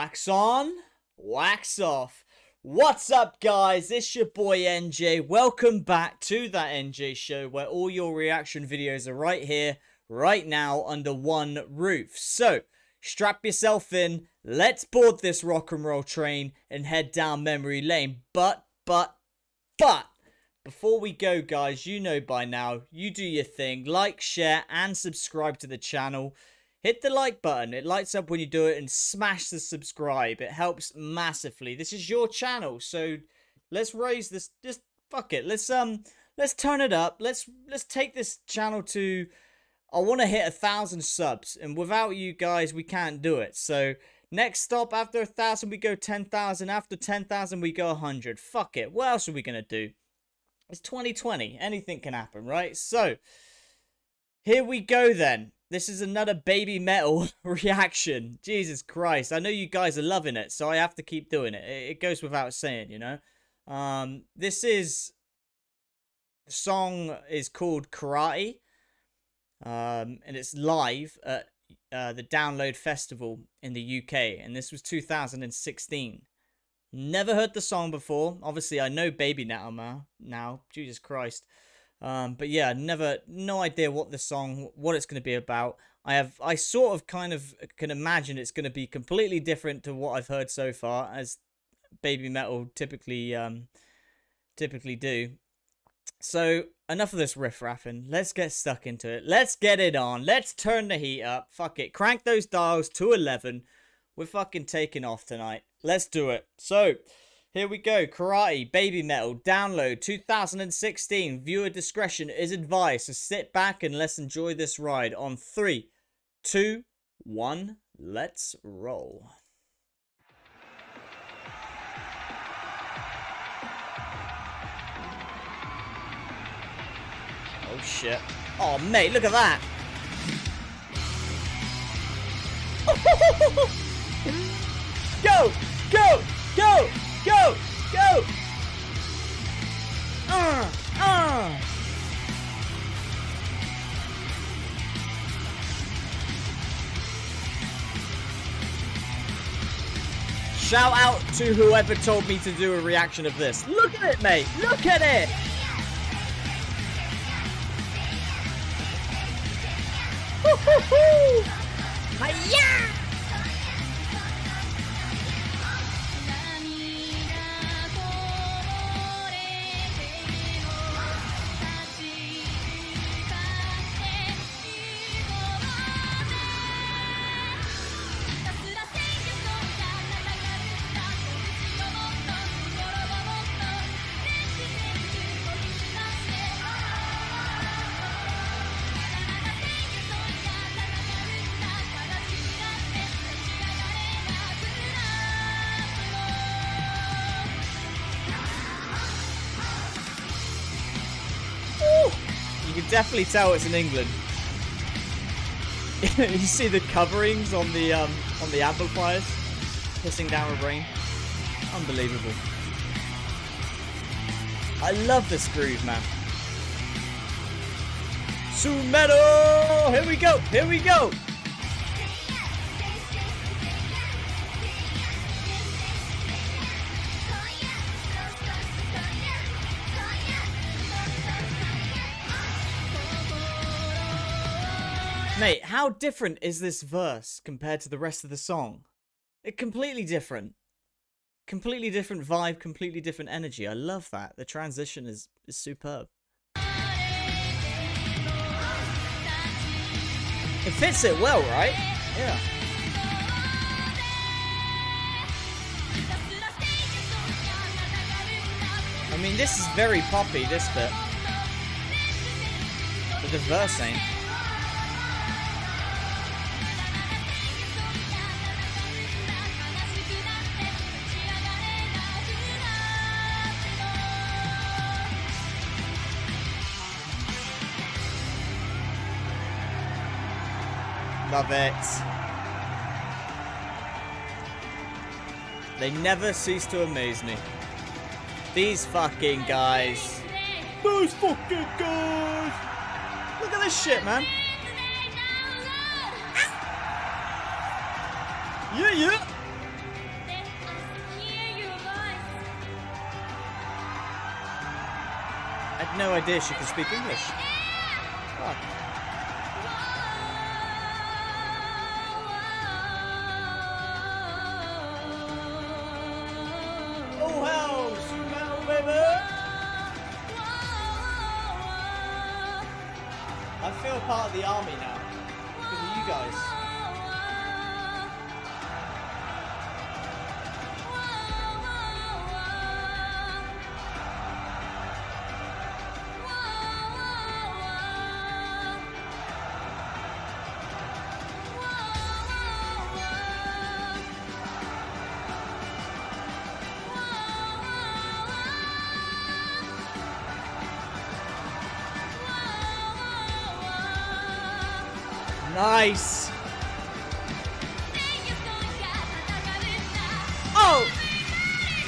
Wax on, wax off. What's up, guys? It's your boy NJ. Welcome back to that NJ show where all your reaction videos are right here, right now, under one roof. So, strap yourself in. Let's board this rock and roll train and head down memory lane. But, but, but, before we go, guys, you know by now, you do your thing. Like, share, and subscribe to the channel. Hit the like button. It lights up when you do it and smash the subscribe. It helps massively. This is your channel, so let's raise this just fuck it. Let's um let's turn it up. Let's let's take this channel to I want to hit a thousand subs and without you guys we can't do it. So next stop after a thousand we go 10,000. After 10,000 we go a 100. Fuck it. What else are we to do? It's 2020. Anything can happen, right? So here we go then. This is another Babymetal reaction. Jesus Christ. I know you guys are loving it, so I have to keep doing it. It goes without saying, you know. Um, this is The song is called Karate. Um, and it's live at uh, the Download Festival in the UK, and this was 2016. Never heard the song before. Obviously, I know Babymetal now. Jesus Christ. Um, but yeah, never, no idea what the song, what it's going to be about. I have, I sort of kind of can imagine it's going to be completely different to what I've heard so far, as Babymetal typically, um, typically do. So enough of this riff raffing. Let's get stuck into it. Let's get it on. Let's turn the heat up. Fuck it. Crank those dials to 11. We're fucking taking off tonight. Let's do it. So, here we go. Karate, Babymetal, download 2016. Viewer discretion is advised. So sit back and let's enjoy this ride on three, two, one. Let's roll. Oh shit. Oh mate, look at that. go! Shout out to whoever told me to do a reaction of this. Look at it, mate. Look at it. Woo-hoo-hoo! Hiya! Definitely tell it's in England. you see the coverings on the um, on the amplifiers pissing down with rain. Unbelievable. I love this groove, man. Su-metal! Here we go! Here we go! Mate, how different is this verse compared to the rest of the song? It completely different. Completely different vibe, completely different energy. I love that. The transition is, is superb. It fits it well, right? Yeah. I mean, this is very poppy, this bit. But the verse ain't. Love it. They never cease to amaze me. These fucking guys. Those fucking guys! Look at this shit, man. Yeah, yeah. I had no idea she could speak English. Fuck. Part of the army now. Because of you guys. Nice! Oh!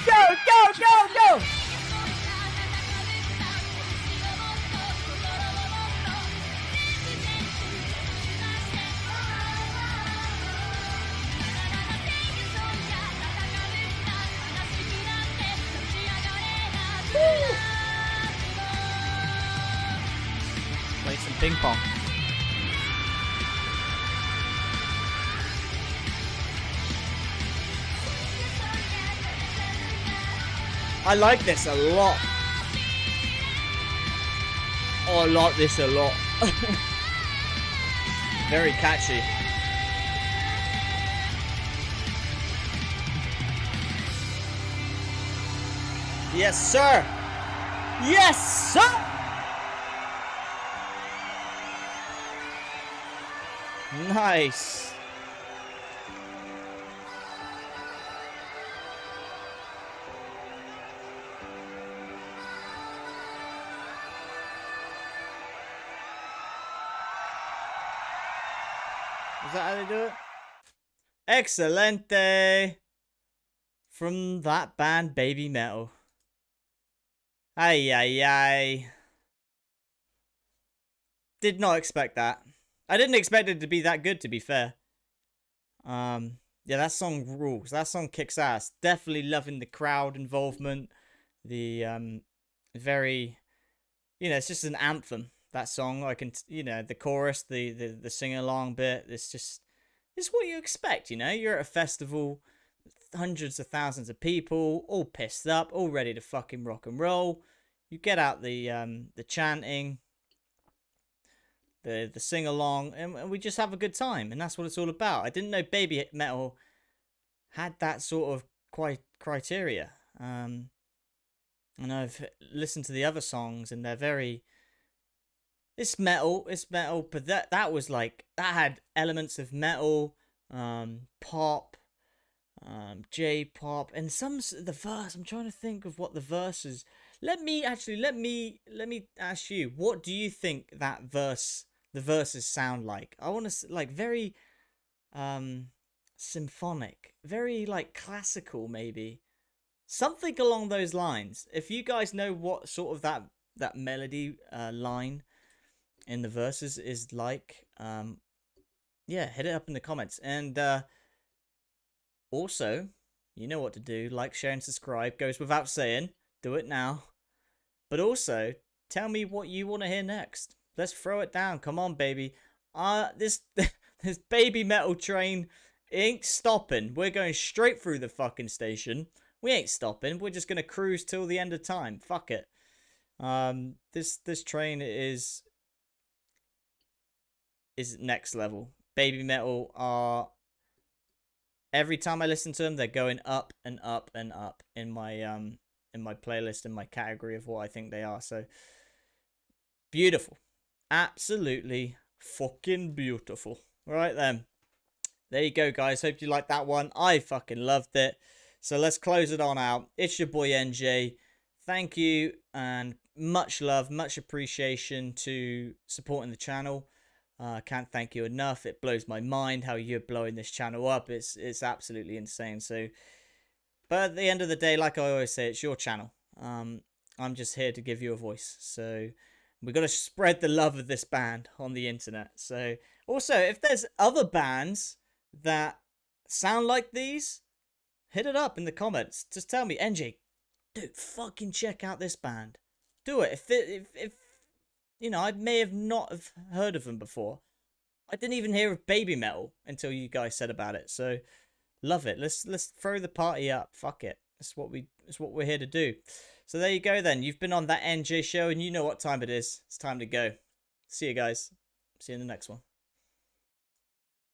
Go, go, go, go! Play some ping pong. I like this a lot. Oh, I like this a lot. Very catchy. Yes, sir. Yes, sir. Nice. Is that how they do it? Excelente! From that band, Babymetal. Ay, ay, ay. Did not expect that. I didn't expect it to be that good, to be fair. Um, yeah, that song rules. That song kicks ass. Definitely loving the crowd involvement. The, um, very, you know, it's just an anthem that song. I can, you know, the chorus, the the, the sing along bit. It's just, it's what you expect. You know, you're at a festival, hundreds of thousands of people, all pissed up, all ready to fucking rock and roll. You get out the um the chanting, the the sing along, and, and we just have a good time, and that's what it's all about. I didn't know Babymetal had that sort of quite criteria. Um, and I've listened to the other songs, and they're very it's metal, it's metal, but that that was like that had elements of metal, um, pop, um, J pop, and some the verse. I'm trying to think of what the verses. Let me actually let me let me ask you, what do you think that verse, the verses sound like? I want to like very, um, symphonic, very like classical, maybe something along those lines. If you guys know what sort of that that melody uh, line in the verses is like um yeah hit it up in the comments. And uh also you know what to do. Like share and subscribe goes without saying. Do it now. But also tell me what you want to hear next. Let's throw it down. Come on baby. Uh this this Babymetal train ain't stopping. We're going straight through the fucking station. We ain't stopping. We're just gonna cruise till the end of time. Fuck it. Um this this train is is next level. Babymetal are every time I listen to them, they're going up and up and up in my um in my playlist in my category of what I think they are. So beautiful, absolutely fucking beautiful. Right then, there you go, guys. Hope you liked that one. I fucking loved it. So let's close it on out. It's your boy NJ. Thank you and much love, much appreciation to supporting the channel. Uh, can't thank you enough. It blows my mind how you're blowing this channel up. It's it's absolutely insane. So, but at the end of the day, like I always say, it's your channel. Um, I'm just here to give you a voice. So we've got to spread the love of this band on the internet. So also, if there's other bands that sound like these, hit it up in the comments. Just tell me, NJ, dude, fucking check out this band. Do it. If it, if if you know, I may have not have heard of them before. I didn't even hear of Babymetal until you guys said about it. So love it. Let's let's throw the party up. Fuck it. That's what we that's what we're here to do. So there you go then. You've been on that NJ show and you know what time it is. It's time to go. See you guys. See you in the next one.